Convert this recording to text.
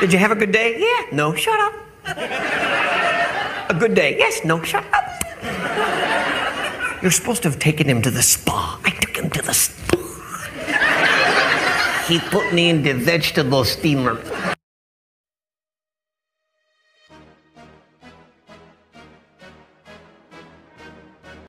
Did you have a good day? Yeah. No, shut up. A good day? Yes. No, shut up. You're supposed to have taken him to the spa. I took him to the spa. He put me in the vegetable steamer.